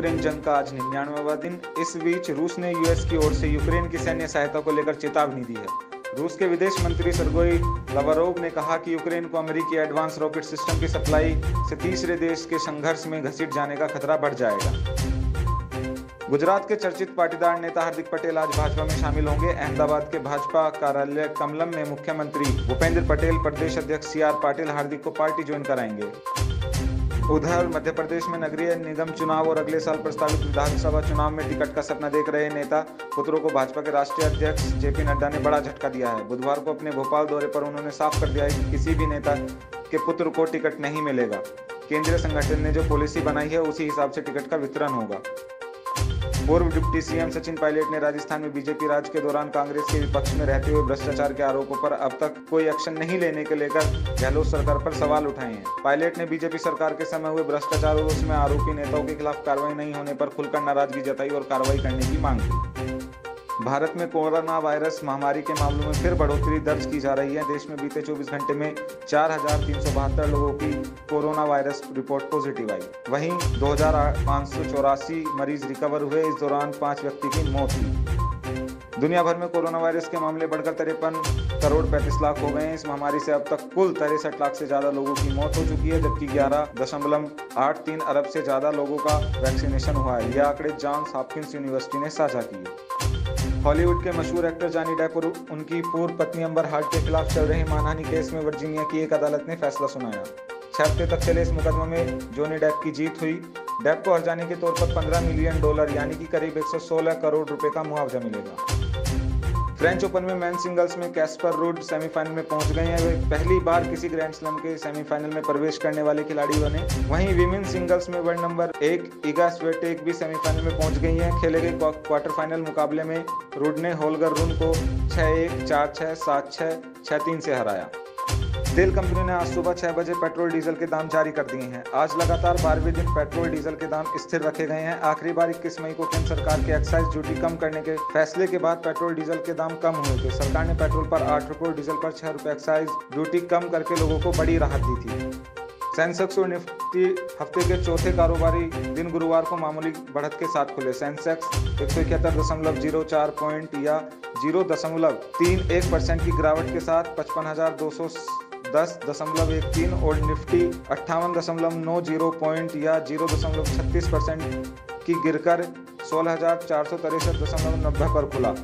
Ukraine जंग का आज निन्यानवा दिन। इस बीच रूस ने यूएस की ओर से यूक्रेन की सैन्य सहायता को लेकर चेतावनी दी है। रूस के विदेश मंत्री सरगोई लवरोव ने कहा कि यूक्रेन को अमेरिकी एडवांस रॉकेट सिस्टम की सप्लाई से तीसरे देश के संघर्ष में घसीट जाने का खतरा बढ़ जाएगा। गुजरात के चर्चित पाटीदार नेता हार्दिक पटेल आज भाजपा में शामिल होंगे। अहमदाबाद के भाजपा कार्यालय कमलम में मुख्यमंत्री भूपेंद्र पटेल, प्रदेश अध्यक्ष सी आर पाटिल हार्दिक को पार्टी ज्वाइन कराएँगे। उधर मध्य प्रदेश में नगरीय निगम चुनाव और अगले साल प्रस्तावित विधानसभा चुनाव में टिकट का सपना देख रहे नेता, पुत्रों को भाजपा के राष्ट्रीय अध्यक्ष जेपी नड्डा ने बड़ा झटका दिया है। बुधवार को अपने भोपाल दौरे पर उन्होंने साफ़ कर दिया है कि किसी भी नेता के पुत्र को टिकट नहीं मिलेगा। केंद्रीय संगठन ने जो पॉलिसी बनाई है, उसी हिसाब से टिकट का वितरण होगा। पूर्व डिप्टी सीएम सचिन पायलट ने राजस्थान में बीजेपी राज के दौरान कांग्रेस के विपक्ष में रहते हुए भ्रष्टाचार के आरोपों पर अब तक कोई एक्शन नहीं लेने के लेकर गहलोत सरकार पर सवाल उठाए हैं। पायलट ने बीजेपी सरकार के समय हुए भ्रष्टाचार और उसमें आरोपी नेताओं के खिलाफ कार्रवाई नहीं होने पर खुलकर नाराज़गी जताई और कार्रवाई करने की मांग की। भारत में कोरोना वायरस महामारी के मामलों में फिर बढ़ोतरी दर्ज की जा रही है। देश में बीते 24 घंटे में चार हज़ार तीन सौ बहत्तर लोगों की कोरोना वायरस रिपोर्ट पॉजिटिव आई। वहीं दो मरीज़ रिकवर हुए। इस दौरान पाँच व्यक्ति की मौत हुई। दुनिया भर में कोरोना वायरस के मामले बढ़कर तिरपन करोड़ पैंतीस लाख हो गए हैं। इस महामारी से अब तक कुल तिरसठ लाख से ज़्यादा लोगों की मौत हो चुकी है, जबकि ग्यारह दशमलव आठ तीन अरब से ज़्यादा लोगों का वैक्सीनेशन हुआ है। यह आंकड़े जॉन्स हॉपकिंस यूनिवर्सिटी ने साझा किए। हॉलीवुड के मशहूर एक्टर जानी डेप और उनकी पूर्व पत्नी अंबर हार्ट के खिलाफ चल रहे मानहानि केस में वर्जीनिया की एक अदालत ने फैसला सुनाया। छह हफ़्ते तक चले इस मुकदमे में जोनी डेप की जीत हुई। डेप को हर जाने के तौर पर 15 मिलियन डॉलर, यानी कि करीब 116 करोड़ रुपए का मुआवजा मिलेगा। फ्रेंच ओपन में मैन सिंगल्स में कैस्पर रूड सेमीफाइनल में पहुँच गए हैं। वे पहली बार किसी ग्रैंड स्लम के सेमीफाइनल में प्रवेश करने वाले खिलाड़ी बने वहीं विमेन सिंगल्स में वर्ल्ड नंबर एक इगा स्वेटेक भी सेमीफाइनल में पहुँच गई हैं। खेले गए क्वार्टर फाइनल मुकाबले में रूड ने होलगर रून को छः एक, चार छः सात छः छः तीन से हराया। तेल कंपनी ने आज सुबह छह बजे पेट्रोल डीजल के दाम जारी कर दिए हैं। आज लगातार बारहवें दिन पेट्रोल डीजल के दाम स्थिर रखे गए हैं। आखिरी बार इक्कीस मई को केंद्र सरकार के एक्साइज ड्यूटी कम करने के फैसले के बाद पेट्रोल डीजल के दाम कम हुए थे। सरकार ने पेट्रोल पर आठ रुपये और डीजल पर छह रुपये एक्साइज ड्यूटी कम करके लोगों को बड़ी राहत दी थी। सेंसेक्स और निफ्टी हफ़्ते के चौथे कारोबारी दिन गुरुवार को मामूली बढ़त के साथ खुले। सेंसेक्स एक सौ इकहत्तर दशमलव ज़ीरो चार पॉइंट या ज़ीरो दशमलव तीन एक परसेंट की गिरावट के साथ पचपन हज़ार दो सौ दस दशमलव एक तीन और निफ्टी अट्ठावन दशमलव नौ ज़ीरो पॉइंट या ज़ीरो दशमलव छत्तीस परसेंट की गिरकर सोलह हज़ार चार सौ तिरसठ दशमलव नब्बे पर खुला।